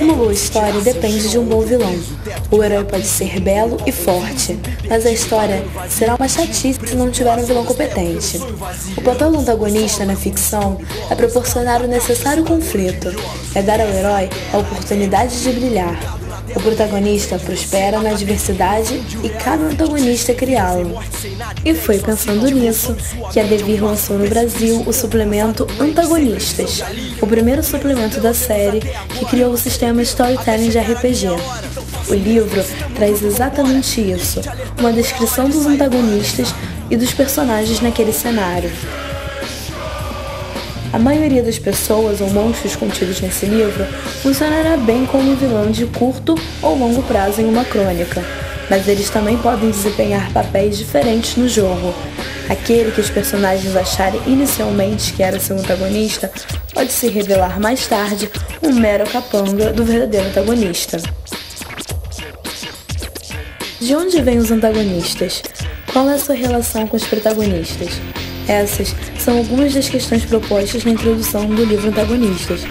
uma boa história depende de um bom vilão. O herói pode ser belo e forte, mas a história será uma chatice se não tiver um vilão competente. O papel do antagonista na ficção é proporcionar o necessário conflito, é dar ao herói a oportunidade de brilhar. O protagonista prospera na adversidade e cabe ao antagonista criá-lo. E foi pensando nisso que a Devir lançou no Brasil o suplemento Antagonistas, o primeiro suplemento da série que criou o sistema Storytelling de RPG. O livro traz exatamente isso, uma descrição dos antagonistas e dos personagens naquele cenário. A maioria das pessoas ou monstros contidos nesse livro funcionará bem como vilão de curto ou longo prazo em uma crônica, mas eles também podem desempenhar papéis diferentes no jogo. Aquele que os personagens acharem inicialmente que era seu antagonista pode se revelar mais tarde um mero capanga do verdadeiro antagonista. De onde vêm os antagonistas? Qual é a sua relação com os protagonistas? Essas são algumas das questões propostas na introdução do livro Antagonistas,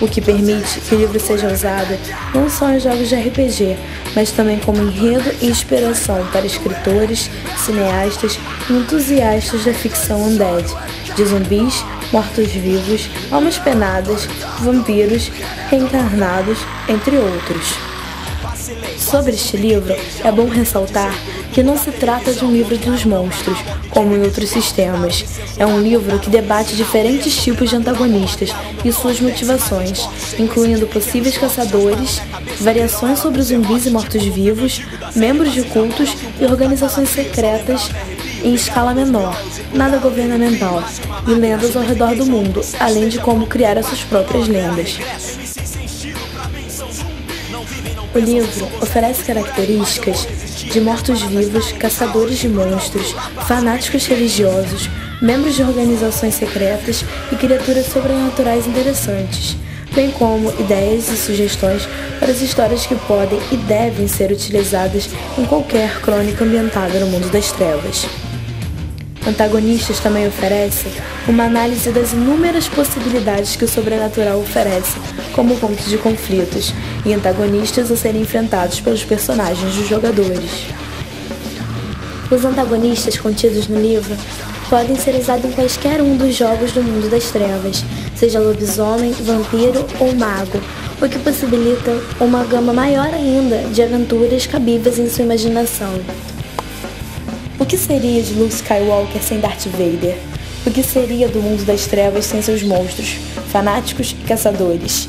o que permite que o livro seja usado não só em jogos de RPG, mas também como enredo e inspiração para escritores, cineastas e entusiastas da ficção undead, de zumbis, mortos-vivos, almas penadas, vampiros, reencarnados, entre outros. Sobre este livro, é bom ressaltar que não se trata de um livro dos monstros, como em outros sistemas. É um livro que debate diferentes tipos de antagonistas e suas motivações, incluindo possíveis caçadores, variações sobre zumbis e mortos-vivos, membros de cultos e organizações secretas em escala menor, nada governamental, e lendas ao redor do mundo, além de como criar as suas próprias lendas. O livro oferece características de mortos-vivos, caçadores de monstros, fanáticos religiosos, membros de organizações secretas e criaturas sobrenaturais interessantes, bem como ideias e sugestões para as histórias que podem e devem ser utilizadas em qualquer crônica ambientada no mundo das trevas. Antagonistas também oferece uma análise das inúmeras possibilidades que o sobrenatural oferece como pontos de conflitos e antagonistas a serem enfrentados pelos personagens dos jogadores. Os antagonistas contidos no livro podem ser usados em quaisquer um dos jogos do mundo das trevas, seja lobisomem, vampiro ou mago, o que possibilita uma gama maior ainda de aventuras cabíveis em sua imaginação. O que seria de Luke Skywalker sem Darth Vader? O que seria do mundo das trevas sem seus monstros, fanáticos e caçadores?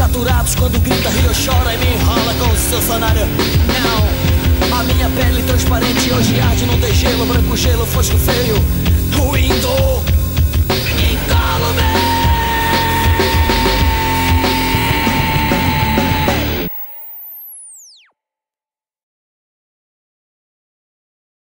saturados quando grita rio chora e me enrola com o seu sonário Não, a minha pele transparente hoje arde, não tem gelo, branco gelo, fosco feio Ruindo